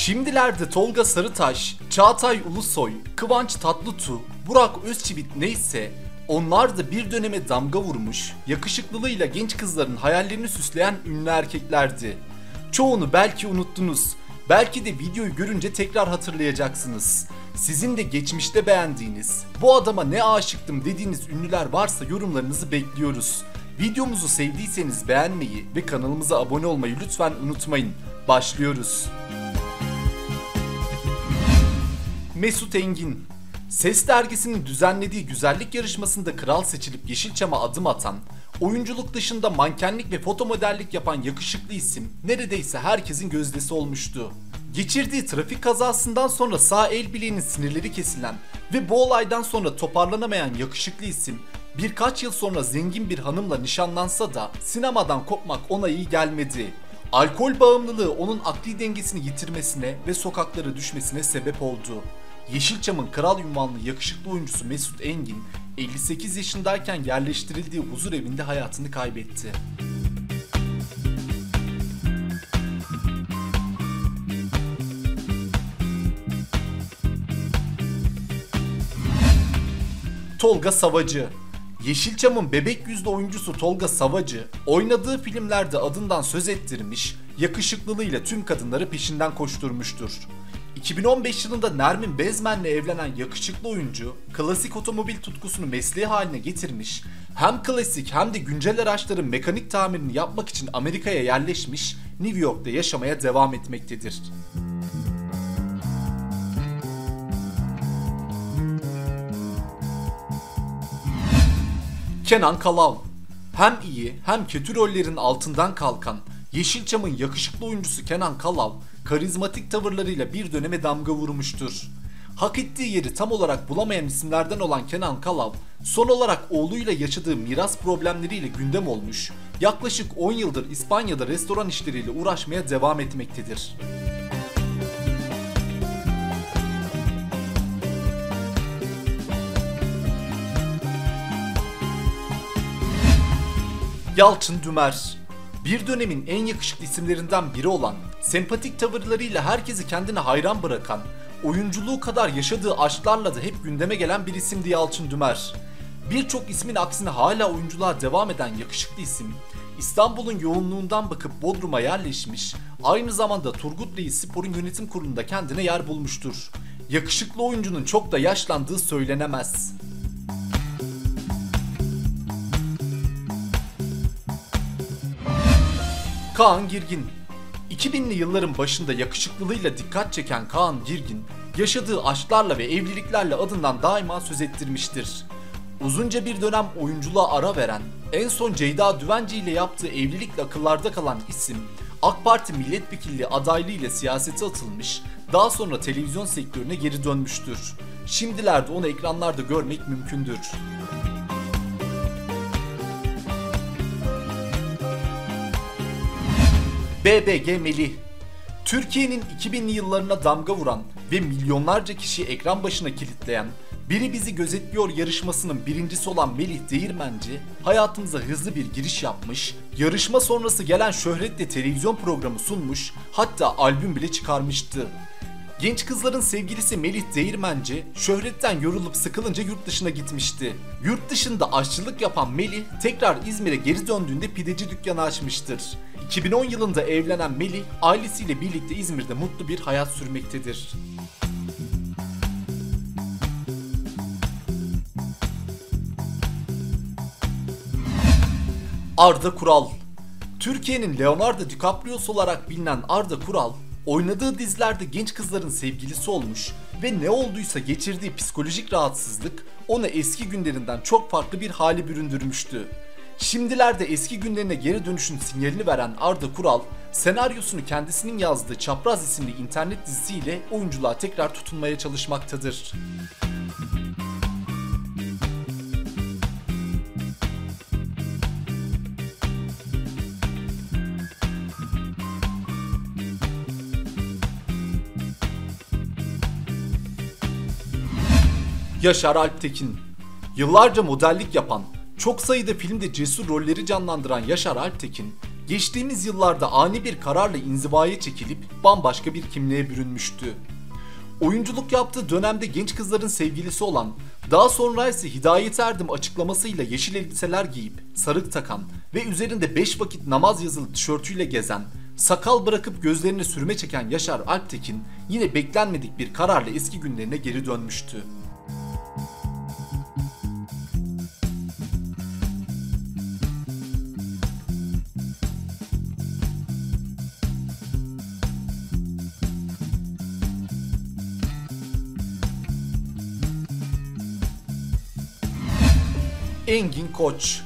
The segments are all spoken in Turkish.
Şimdilerde Tolga Sarıtaş, Çağatay Ulusoy, Kıvanç Tatlıtuğ, Burak Özçivit neyse onlar da bir döneme damga vurmuş, yakışıklılığıyla genç kızların hayallerini süsleyen ünlü erkeklerdi. Çoğunu belki unuttunuz, belki de videoyu görünce tekrar hatırlayacaksınız. Sizin de geçmişte beğendiğiniz, bu adama ne aşıktım dediğiniz ünlüler varsa yorumlarınızı bekliyoruz. Videomuzu sevdiyseniz beğenmeyi ve kanalımıza abone olmayı lütfen unutmayın. Başlıyoruz. Mesut Engin Ses dergisinin düzenlediği güzellik yarışmasında kral seçilip Yeşilçam'a adım atan, oyunculuk dışında mankenlik ve fotomodellik yapan yakışıklı isim neredeyse herkesin gözdesi olmuştu. Geçirdiği trafik kazasından sonra sağ el bileğinin sinirleri kesilen ve bu olaydan sonra toparlanamayan yakışıklı isim birkaç yıl sonra zengin bir hanımla nişanlansa da sinemadan kopmak ona iyi gelmedi. Alkol bağımlılığı onun akli dengesini yitirmesine ve sokaklara düşmesine sebep oldu. Yeşilçam'ın kral ünvanlı yakışıklı oyuncusu Mesut Engin 58 yaşındayken yerleştirildiği huzur evinde hayatını kaybetti. Tolga Savacı Yeşilçam'ın bebek yüzlü oyuncusu Tolga Savacı, oynadığı filmlerde adından söz ettirmiş, yakışıklılığıyla tüm kadınları peşinden koşturmuştur. 2015 yılında Nermin Bezmen'le evlenen yakışıklı oyuncu, klasik otomobil tutkusunu mesleği haline getirmiş, hem klasik hem de güncel araçların mekanik tamirini yapmak için Amerika'ya yerleşmiş, New York'ta yaşamaya devam etmektedir. Kenan Kalav Hem iyi hem kötü rollerin altından kalkan Yeşilçam'ın yakışıklı oyuncusu Kenan Kalav karizmatik tavırlarıyla bir döneme damga vurmuştur. Hak ettiği yeri tam olarak bulamayan isimlerden olan Kenan Kalav, son olarak oğluyla yaşadığı miras problemleriyle gündem olmuş, yaklaşık 10 yıldır İspanya'da restoran işleriyle uğraşmaya devam etmektedir. Yalçın Dümer bir dönemin en yakışıklı isimlerinden biri olan, sempatik tavırlarıyla herkesi kendine hayran bırakan, oyunculuğu kadar yaşadığı aşklarla da hep gündeme gelen bir isimdi Yalçın Dümer. Birçok ismin aksine hala oyunculuğa devam eden yakışıklı isim, İstanbul'un yoğunluğundan bakıp Bodrum'a yerleşmiş, aynı zamanda Turgut Reis Spor'un yönetim kurulunda kendine yer bulmuştur. Yakışıklı oyuncunun çok da yaşlandığı söylenemez. Kaan Girgin 2000'li yılların başında yakışıklılığıyla dikkat çeken Kaan Girgin, yaşadığı aşklarla ve evliliklerle adından daima söz ettirmiştir. Uzunca bir dönem oyunculuğa ara veren, en son Ceyda Düvenci ile yaptığı evlilikle akıllarda kalan isim, AK Parti milletvekilliği adaylığı ile siyasete atılmış, daha sonra televizyon sektörüne geri dönmüştür. Şimdilerde onu ekranlarda görmek mümkündür. BBG Melih Türkiye'nin 2000'li yıllarına damga vuran ve milyonlarca kişiyi ekran başına kilitleyen Biri Bizi Gözetliyor yarışmasının birincisi olan Melih Değirmenci hayatımıza hızlı bir giriş yapmış, yarışma sonrası gelen şöhretle televizyon programı sunmuş, hatta albüm bile çıkarmıştı. Genç kızların sevgilisi Melih Değirmenci şöhretten yorulup sıkılınca yurt dışına gitmişti. Yurt dışında aşçılık yapan Melih tekrar İzmir'e geri döndüğünde pideci dükkanı açmıştır. 2010 yılında evlenen Melih ailesiyle birlikte İzmir'de mutlu bir hayat sürmektedir. Arda Kural Türkiye'nin Leonardo DiCaprio'su olarak bilinen Arda Kural, oynadığı dizilerde genç kızların sevgilisi olmuş ve ne olduysa geçirdiği psikolojik rahatsızlık onu eski günlerinden çok farklı bir hale büründürmüştü. Şimdilerde eski günlerine geri dönüşün sinyalini veren Arda Kural, senaryosunu kendisinin yazdığı Çapraz isimli internet dizisiyle oyunculuğa tekrar tutunmaya çalışmaktadır. Yaşar Alptekin Yıllarca modellik yapan, çok sayıda filmde cesur rolleri canlandıran Yaşar Alptekin, geçtiğimiz yıllarda ani bir kararla inzivaya çekilip bambaşka bir kimliğe bürünmüştü. Oyunculuk yaptığı dönemde genç kızların sevgilisi olan, daha sonra ise Hidayet Erdim açıklamasıyla yeşil elbiseler giyip sarık takan ve üzerinde 5 vakit namaz yazılı tişörtüyle gezen, sakal bırakıp gözlerine sürme çeken Yaşar Alptekin yine beklenmedik bir kararla eski günlerine geri dönmüştü. Engin Koç.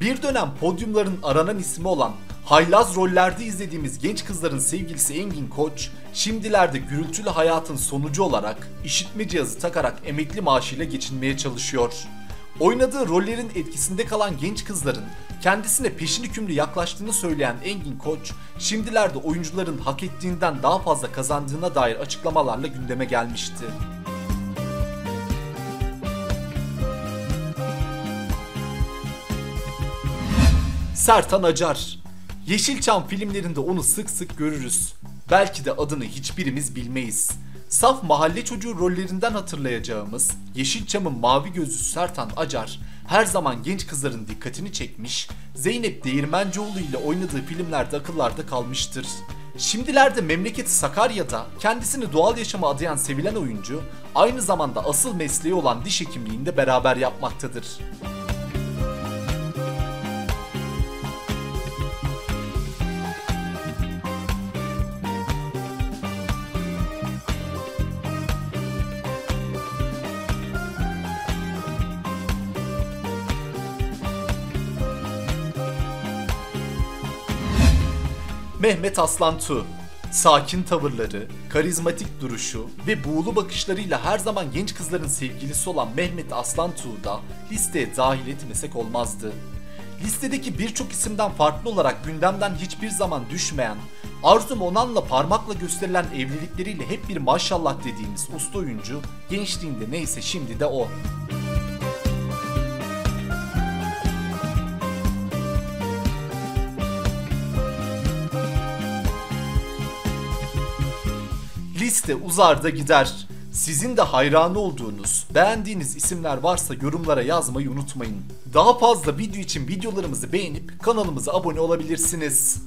Bir dönem podyumların aranan ismi olan haylaz rollerde izlediğimiz genç kızların sevgilisi Engin Koç, şimdilerde gürültülü hayatın sonucu olarak işitme cihazı takarak emekli maaşıyla geçinmeye çalışıyor. Oynadığı rollerin etkisinde kalan genç kızların kendisine peşin hükümlü yaklaştığını söyleyen Engin Koç, şimdilerde oyuncuların hak ettiğinden daha fazla kazandığına dair açıklamalarla gündeme gelmişti. Sertan Acar. Yeşilçam filmlerinde onu sık sık görürüz. Belki de adını hiçbirimiz bilmeyiz. Saf mahalle çocuğu rollerinden hatırlayacağımız Yeşilçam'ın mavi gözlü Sertan Acar her zaman genç kızların dikkatini çekmiş, Zeynep Değirmencioğlu ile oynadığı filmlerde akıllarda kalmıştır. Şimdilerde memleketi Sakarya'da kendisini doğal yaşama adayan sevilen oyuncu, aynı zamanda asıl mesleği olan diş hekimliğinde beraber yapmaktadır. Mehmet Aslan Tu. Sakin tavırları, karizmatik duruşu ve buğulu bakışlarıyla her zaman genç kızların sevgilisi olan Mehmet Aslan Tuğ da listeye dahil etmesek olmazdı. Listedeki birçok isimden farklı olarak gündemden hiçbir zaman düşmeyen, Arzu Monan'la parmakla gösterilen evlilikleriyle hep bir maşallah dediğimiz usta oyuncu, gençliğinde neyse şimdi de o. Liste uzar da gider. Sizin de hayranı olduğunuz, beğendiğiniz isimler varsa yorumlara yazmayı unutmayın. Daha fazla video için videolarımızı beğenip kanalımıza abone olabilirsiniz.